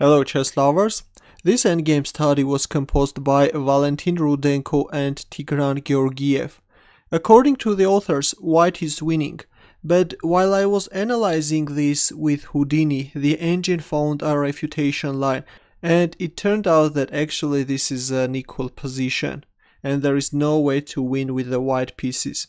Hello chess lovers! This endgame study was composed by Valentin Rudenko and Tigran Gorgiev. According to the authors, white is winning, but while I was analyzing this with Houdini, the engine found a refutation line, and it turned out that actually this is an equal position, and there is no way to win with the white pieces.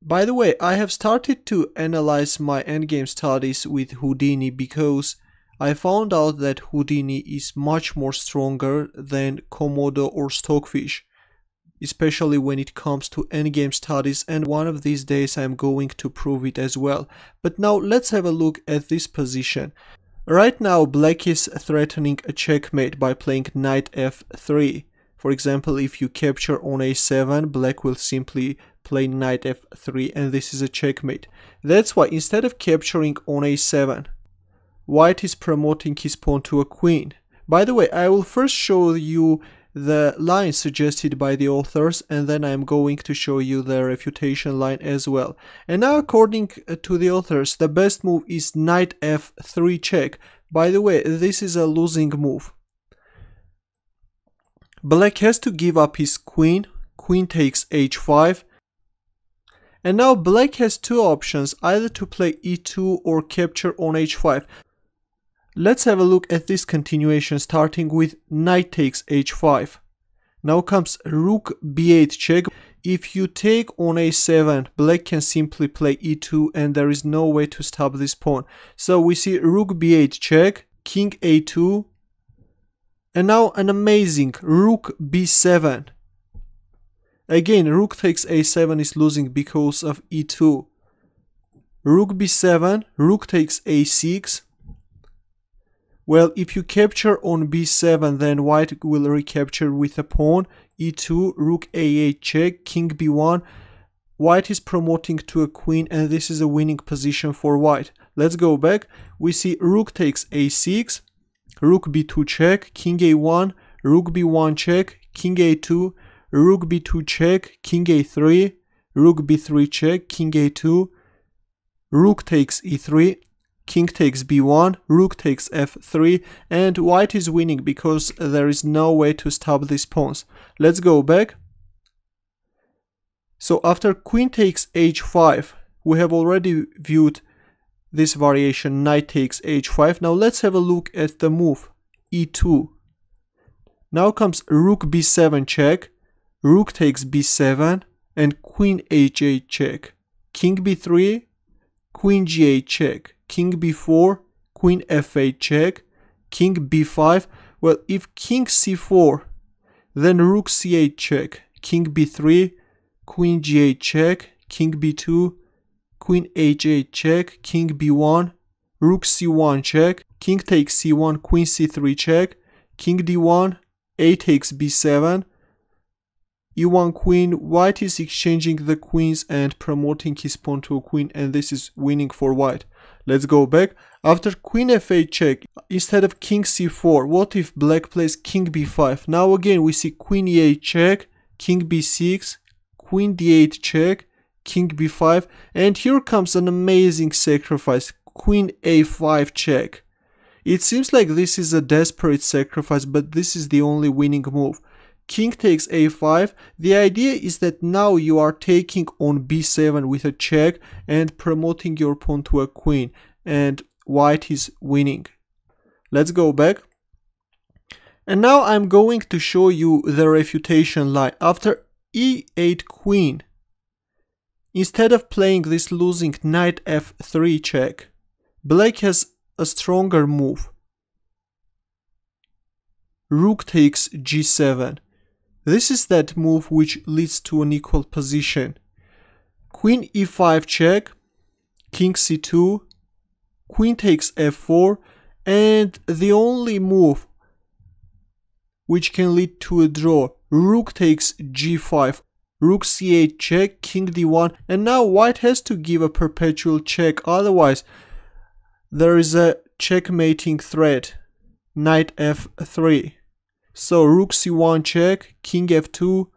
By the way, I have started to analyze my endgame studies with Houdini because I found out that Houdini is much more stronger than Komodo or Stockfish, especially when it comes to endgame studies and one of these days I'm going to prove it as well. But now let's have a look at this position. Right now black is threatening a checkmate by playing knight f3. For example, if you capture on a7, black will simply play knight f3 and this is a checkmate. That's why instead of capturing on a7, white is promoting his pawn to a queen. By the way, I will first show you the line suggested by the authors and then I'm going to show you the refutation line as well. And now according uh, to the authors, the best move is knight f3 check. By the way, this is a losing move. Black has to give up his queen, queen takes h5, and now black has two options, either to play e2 or capture on h5. Let's have a look at this continuation starting with knight takes h5. Now comes rook b8 check. If you take on a7, black can simply play e2 and there is no way to stop this pawn. So we see rook b8 check, king a2, and now an amazing rook b7. Again, rook takes a7 is losing because of e2. Rook b7, rook takes a6, well, if you capture on b7, then white will recapture with a pawn, e2, rook a8 check, king b1. White is promoting to a queen and this is a winning position for white. Let's go back. We see rook takes a6, rook b2 check, king a1, rook b1 check, king a2, rook b2 check, king a3, rook b3 check, king a2, rook takes e3, king takes b1, rook takes f3, and white is winning because there is no way to stop these pawns. Let's go back. So after queen takes h5, we have already viewed this variation knight takes h5. Now let's have a look at the move e2. Now comes rook b7 check, rook takes b7, and queen h8 check. King b3, queen g8 check king b4, queen f8 check, king b5. Well, if king c4, then rook c8 check, king b3, queen g8 check, king b2, queen h8 check, king b1, rook c1 check, king takes c1, queen c3 check, king d1, a takes b7, e1 queen, white is exchanging the queens and promoting his pawn to a queen and this is winning for white. Let's go back. After queen f8 check, instead of king c4, what if black plays king b5? Now again we see queen e8 check, king b6, queen d8 check, king b5, and here comes an amazing sacrifice, queen a5 check. It seems like this is a desperate sacrifice, but this is the only winning move king takes a5 the idea is that now you are taking on b7 with a check and promoting your pawn to a queen and white is winning. Let's go back. And now i'm going to show you the refutation line. After e8 queen instead of playing this losing knight f3 check black has a stronger move. Rook takes g7 this is that move which leads to an equal position. Queen e5 check, king c2, queen takes f4, and the only move which can lead to a draw, rook takes g5, rook c8 check, king d1, and now white has to give a perpetual check, otherwise there is a checkmating threat, knight f3. So rook c1 check, king f2,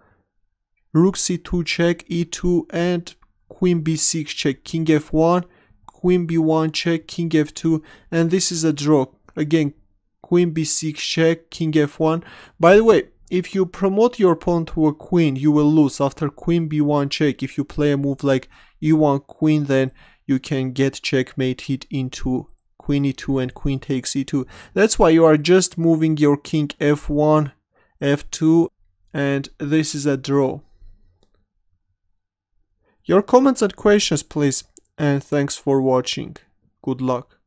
rook c2 check, e2, and queen b6 check, king f1, queen b1 check, king f2, and this is a draw. Again, queen b6 check, king f1. By the way, if you promote your pawn to a queen, you will lose after queen b1 check. If you play a move like e1 queen, then you can get checkmated into queen e2 and queen takes e2. That's why you are just moving your king f1, f2, and this is a draw. Your comments and questions please, and thanks for watching. Good luck.